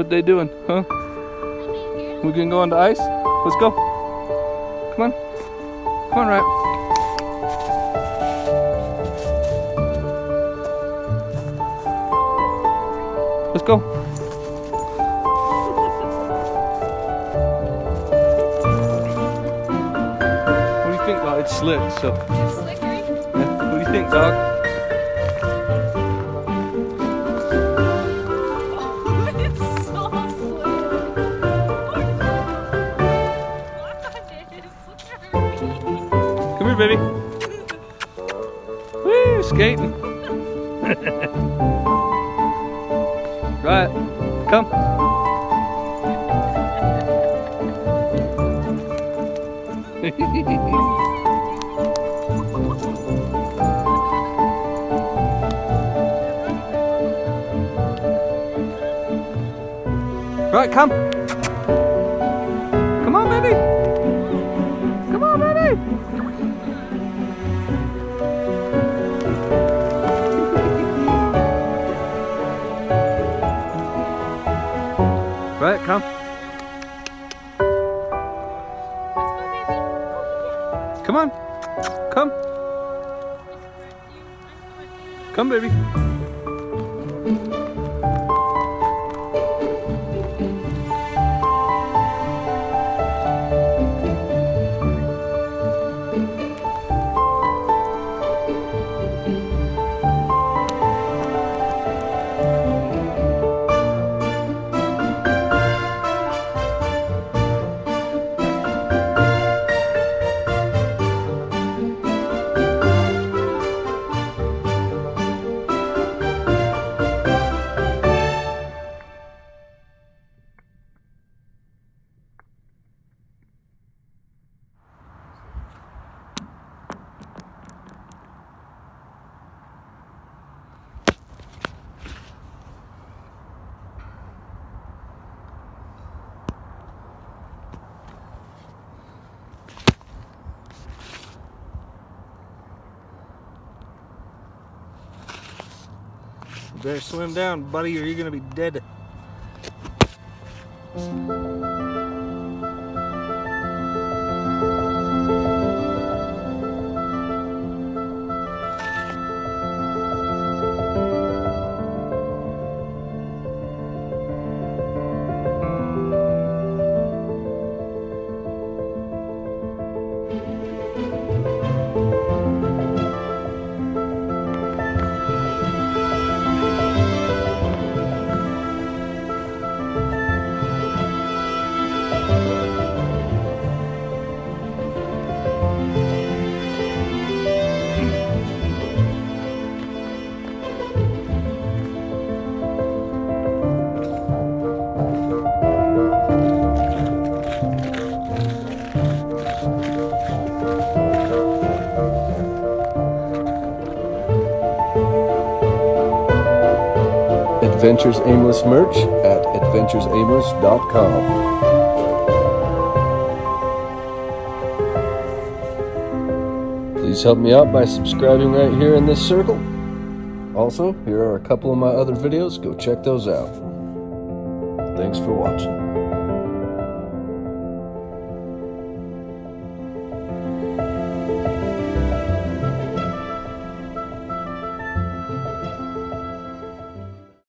What they doing, huh? We can go on the ice? Let's go. Come on. Come on, Ryot. Let's go. What do you think, dog? It's slick, so. It's slippery. Yeah. What do you think, dog? Here, baby. Woo, skating. Ryot, come. Ryot, come. Ryot, come. Come on. Come. Come, baby. You better swim down, buddy, or you're gonna be dead. Adventures Aimless merch at adventuresaimless.com. Please help me out by subscribing right here in this circle. Also, here are a couple of my other videos. Go check those out. Thanks for watching.